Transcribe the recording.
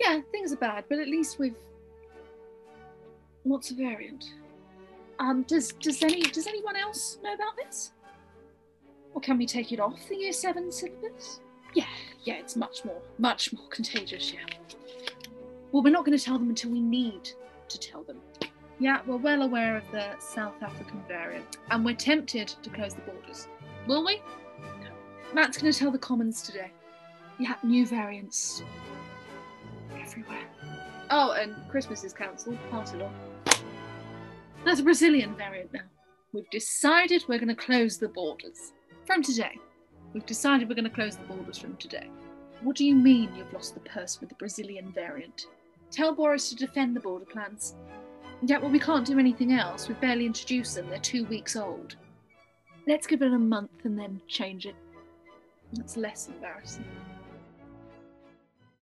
yeah, things are bad, but at least we've. What's a variant? Um, does does any does anyone else know about this? Or can we take it off the year seven syllabus? Yeah, yeah, it's much more, much more contagious, yeah. Well, we're not going to tell them until we need to tell them. Yeah, we're well aware of the South African variant, and we're tempted to close the borders. Will we? No. Matt's going to tell the Commons today. Yeah, new variants. Oh, and Christmas is cancelled. On. There's a Brazilian variant now. We've decided we're going to close the borders from today. We've decided we're going to close the borders from today. What do you mean you've lost the purse with the Brazilian variant? Tell Boris to defend the border plans. Yeah, well, we can't do anything else. We've barely introduced them. They're two weeks old. Let's give it a month and then change it. That's less embarrassing.